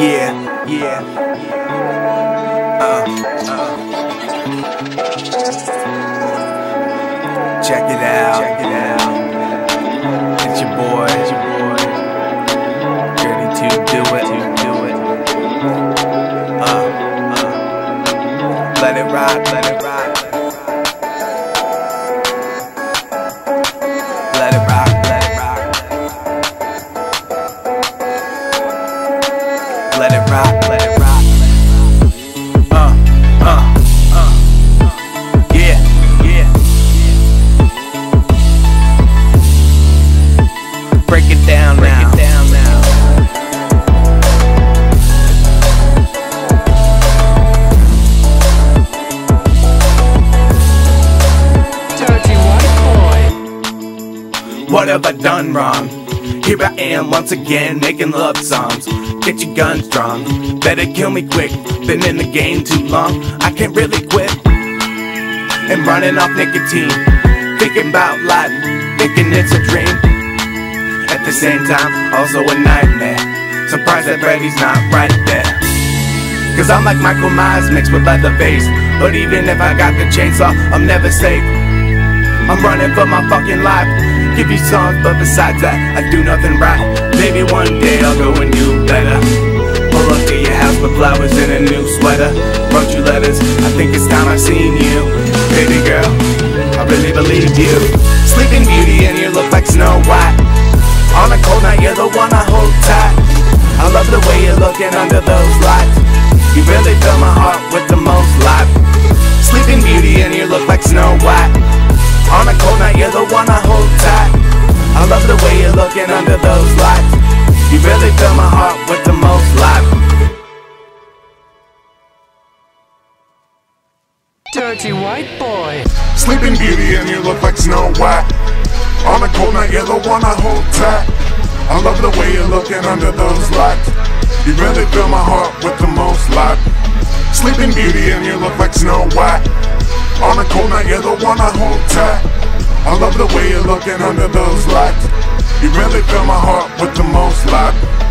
Yeah, yeah. Uh, uh. Check it out. Check it out. It's your boy. It's your boy. Ready to do it. To do it. Uh, uh. Let it rock. Let it rock. What have I done wrong? Here I am once again making love songs. Get your guns drawn. Better kill me quick. Been in the game too long. I can't really quit. And running off nicotine. Thinking about life. Thinking it's a dream. At the same time, also a nightmare. Surprised that Freddy's not right there. Cause I'm like Michael Myers mixed with Leatherface. But even if I got the chainsaw, I'm never safe. I'm running for my fucking life. Give you songs, but besides that, I do nothing right. Maybe one day I'll go and do better. Pull up to your house with flowers and a new sweater. Wrote you letters, I think it's time I've seen you. Baby girl, I really believe you. Sleeping Beauty and you look like Snow White. On a cold night, you're the one I hold tight. I love the way you're looking under those lights. You really fill my heart You really fill my heart with the most life. Dirty white boy. Sleeping Beauty and you look like Snow White. On a cold night, you're the one I hold tight. I love the way you're looking under those lights. You really fill my heart with the most light. Sleeping Beauty and you look like Snow White. On a cold night, you're the one I hold tight. I love the way you're looking under those lights. You really fill my heart with the most light.